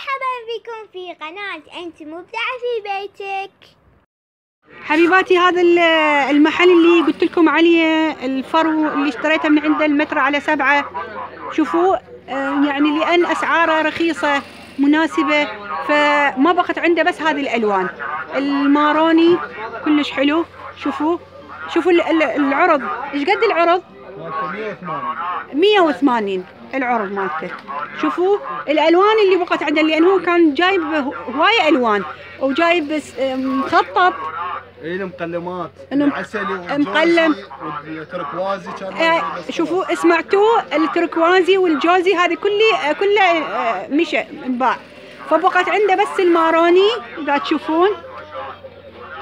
مرحبا بكم في قناة أنت مبدعة في بيتك. حبيباتي هذا ال- المحل اللي قلت لكم عليه الفرو اللي اشتريته من عنده المتر على سبعة. شوفوا آه، يعني لأن أسعاره رخيصة مناسبة فما بقت عنده بس هذه الألوان. الماروني كلش حلو. شوفوا شوفوا ال- ال- العرض. إيش قد العرض؟ مالته 180 180 العرض مالته. شوفوا الألوان اللي بقت عنده لأن هو كان جايب هوايه ألوان وجايب بس- مخطط اي المقلمات. إنه العسلي مقلم. والتركوازي كان آه، شوفوا اسمعتوا التركوازي والجوزي هذه كله كله آه، مشى إنباع. فبقت عنده بس الماروني إذا تشوفون.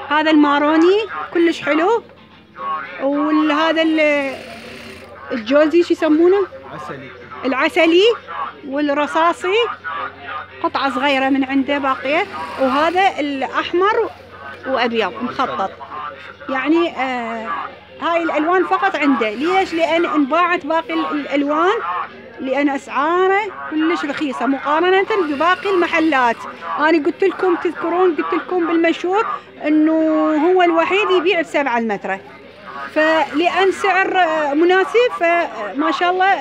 هذا الماروني كلش حلو. وهذا الجوزي شو يسمونه؟ عسلي العسلي والرصاصي قطعة صغيرة من عنده باقية وهذا الأحمر وأبيض مخطط. يعني آه هاي الألوان فقط عنده. ليش؟ لأن انباعت باقي ال- الألوان لأن أسعاره كلش رخيصة. مقارنة بباقي المحلات. أنا قلت لكم تذكرون قلت لكم بالمشهور أنه هو الوحيد يبيع بسبعة المترة فلأن سعر مناسب فما شاء الله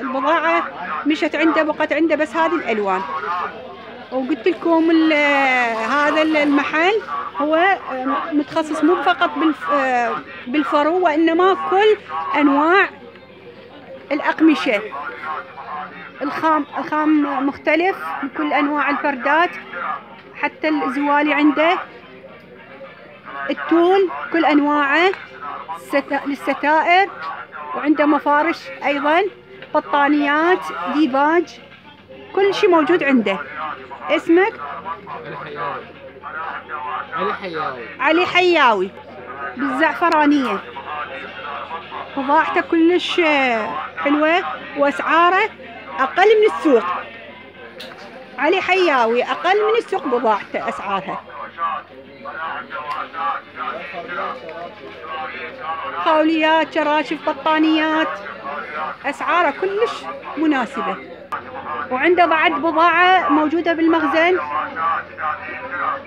البضاعة مشت عنده بقت عنده بس هذه الألوان. وقلت لكم هذا ال- المحل هو متخصص مو فقط بالف- بالفرو وإنما كل أنواع الأقمشة. الخام الخام مختلف بكل أنواع الفردات حتى الزوالي عنده. التول كل الستا- للستائر وعنده مفارش أيضا بطانيات ديباج كل شيء موجود عنده. اسمك؟ علي حياوي. علي حياوي بالزعفرانية. بضاعته كلش آه، حلوة وأسعاره أقل من السوق. علي حياوي أقل من السوق بضاعته أسعارها خوليات شراشف بطانيات أسعاره كلش مناسبة. وعنده بعد بضاعة موجودة بالمخزن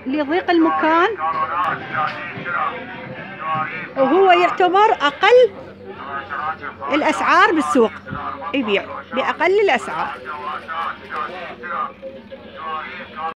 لضيق المكان وهو يعتبر أقل الأسعار بالسوق. يبيع بأقل الأسعار.